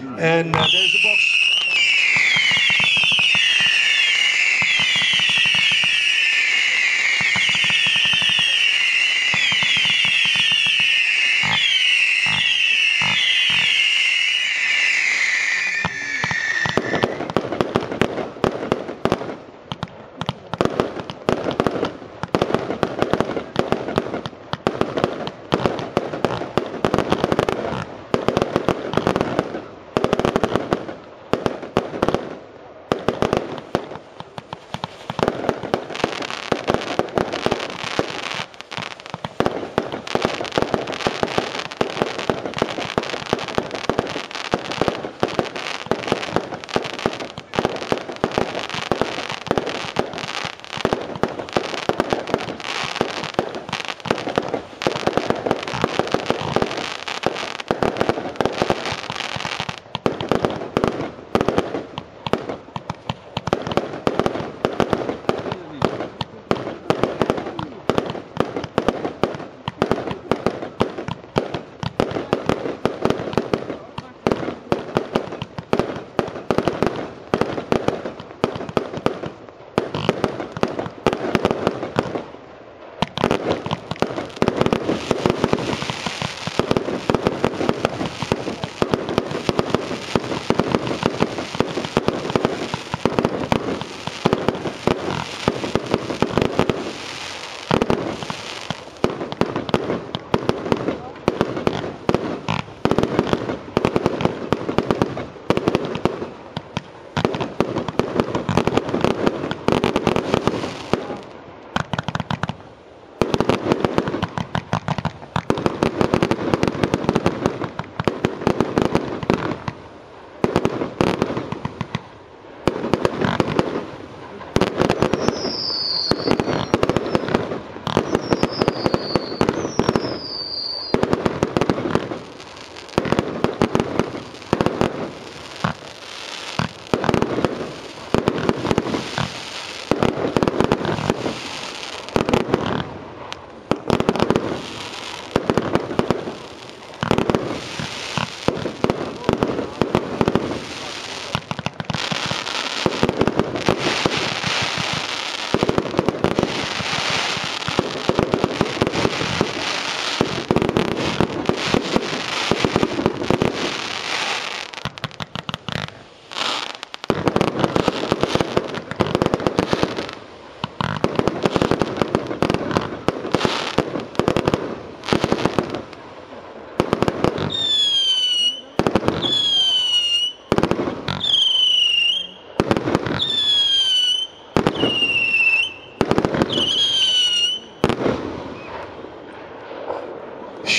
And uh, there's a box.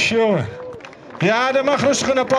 Jongen. Ja, dat mag rustig een applaus.